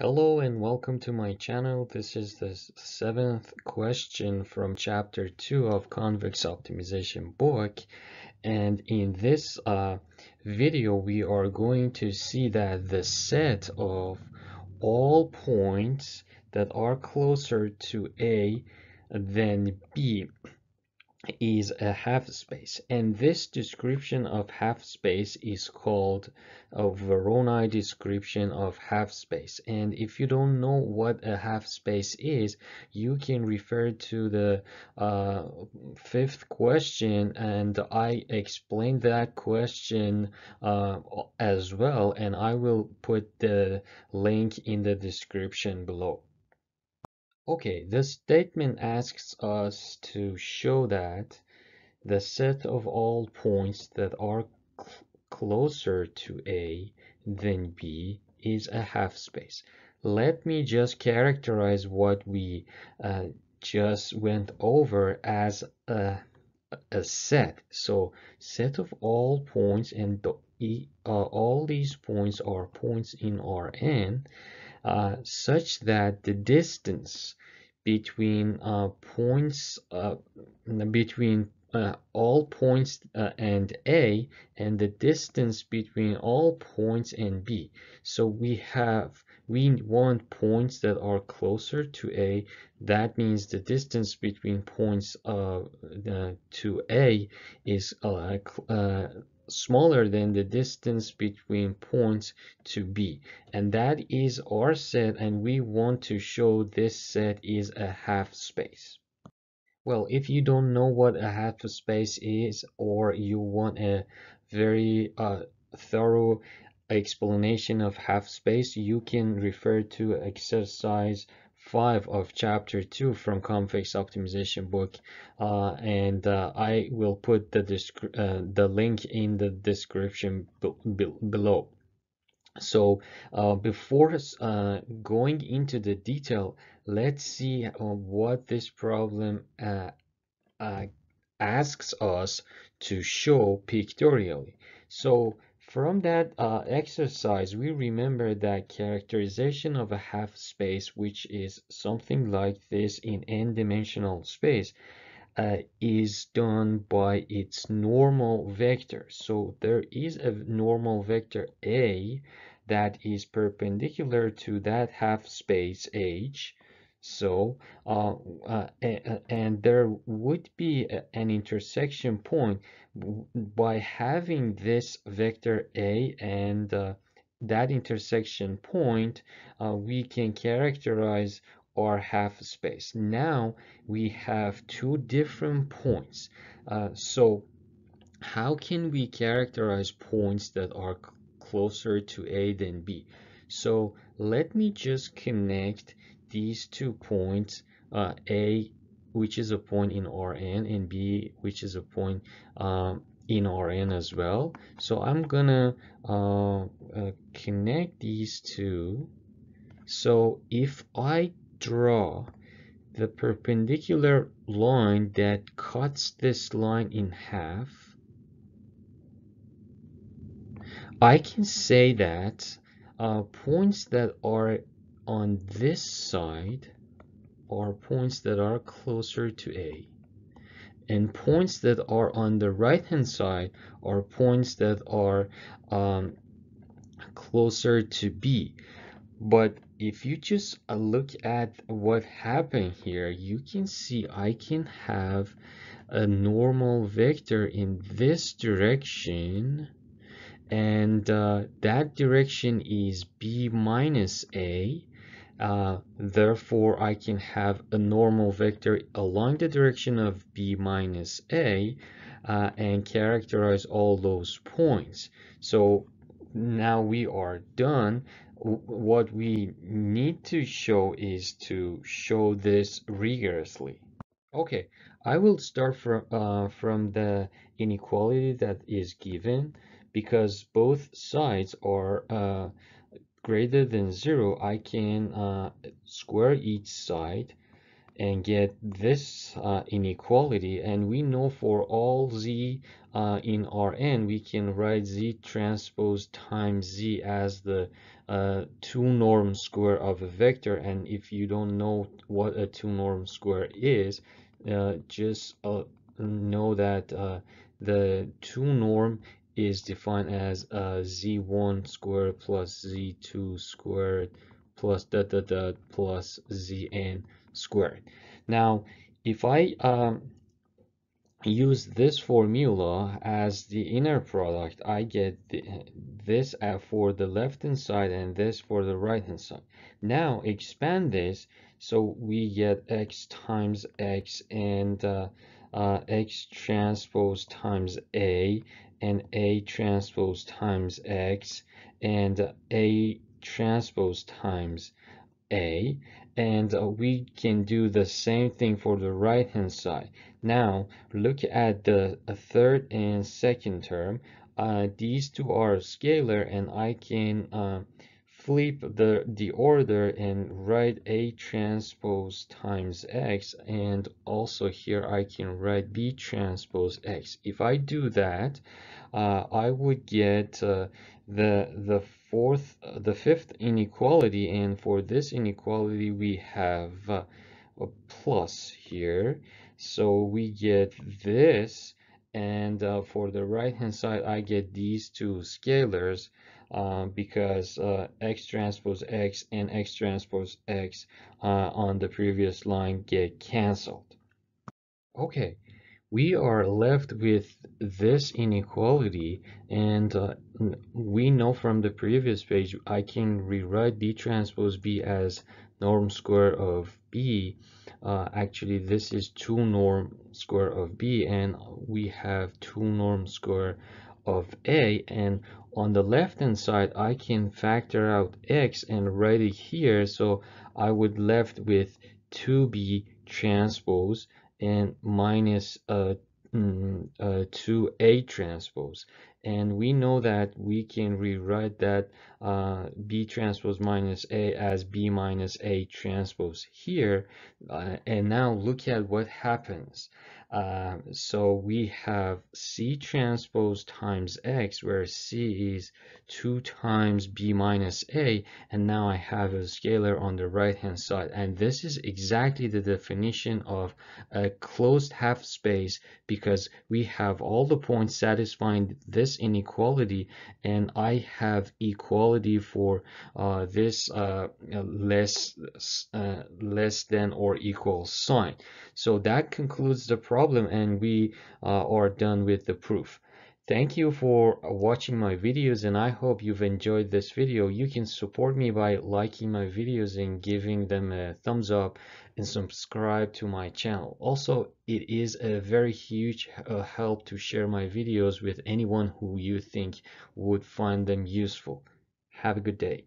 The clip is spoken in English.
Hello and welcome to my channel. This is the seventh question from chapter 2 of convex optimization book and in this uh, video we are going to see that the set of all points that are closer to A than B is a half space. And this description of half space is called a Voronoi description of half space. And if you don't know what a half space is you can refer to the uh, fifth question and I explained that question uh, as well and I will put the link in the description below Okay, this statement asks us to show that the set of all points that are cl closer to A than B is a half space. Let me just characterize what we uh, just went over as a, a set. So set of all points and the, uh, all these points are points in Rn uh, such that the distance between uh, points uh, between uh, all points uh, and A and the distance between all points and B. So we have we want points that are closer to A. That means the distance between points uh, to A is uh, smaller than the distance between points to B and that is our set and we want to show this set is a half space. Well, if you don't know what a half space is or you want a very uh, thorough explanation of half space, you can refer to exercise 5 of chapter 2 from convex optimization book uh, and uh, I will put the, uh, the link in the description be below. So uh, before uh, going into the detail, let's see uh, what this problem asks us to show pictorially. So from that uh, exercise, we remember that characterization of a half space, which is something like this in n-dimensional space, uh, is done by its normal vector. So there is a normal vector A that is perpendicular to that half space H so, uh, uh, and there would be an intersection point by having this vector A and uh, that intersection point, uh, we can characterize our half space. Now we have two different points. Uh, so how can we characterize points that are closer to A than B? So let me just connect these two points, uh, A, which is a point in Rn, and B, which is a point um, in Rn as well. So I'm gonna uh, uh, connect these two. So if I draw the perpendicular line that cuts this line in half, I can say that uh, points that are on this side are points that are closer to A. And points that are on the right hand side are points that are um, closer to B. But if you just uh, look at what happened here, you can see I can have a normal vector in this direction and uh, that direction is b minus a uh, therefore, I can have a normal vector along the direction of b minus a uh, and characterize all those points. So now we are done. What we need to show is to show this rigorously. Okay, I will start from, uh, from the inequality that is given because both sides are uh, greater than 0, I can uh, square each side and get this uh, inequality. And we know for all z uh, in Rn we can write z transpose times z as the uh, 2 norm square of a vector. And if you don't know what a 2 norm square is uh, just uh, know that uh, the 2 norm is defined as z1 squared plus z2 squared plus dot dot dot plus zn squared. Now, if I um, use this formula as the inner product, I get the, this for the left hand side and this for the right hand side. Now expand this so we get x times x and uh, uh, x transpose times a and a transpose times x and a transpose times a and uh, we can do the same thing for the right hand side. Now look at the third and second term. Uh, these two are scalar and I can uh, flip the the order and write a transpose times x and also here I can write b transpose x. If I do that uh, I would get uh, the the fourth the fifth inequality and for this inequality we have uh, a plus here. So we get this and uh, for the right hand side I get these two scalars uh, because uh, x transpose x and x transpose x uh, on the previous line get cancelled okay we are left with this inequality and uh, we know from the previous page I can rewrite B transpose B as norm square of B. Uh, actually this is 2 norm square of B and we have 2 norm square of A and on the left hand side I can factor out X and write it here. So I would left with 2B transpose and minus uh, uh, 2A transpose. And we know that we can rewrite that uh, B transpose minus A as B minus A transpose here. Uh, and now look at what happens. Uh, so we have C transpose times X, where C is 2 times B minus A, and now I have a scalar on the right hand side. And this is exactly the definition of a closed half space because we have all the points satisfying this inequality, and I have equality for uh, this uh, less, uh, less than or equal sign. So that concludes the problem problem and we uh, are done with the proof. Thank you for watching my videos and I hope you've enjoyed this video. You can support me by liking my videos and giving them a thumbs up and subscribe to my channel. Also, it is a very huge uh, help to share my videos with anyone who you think would find them useful. Have a good day.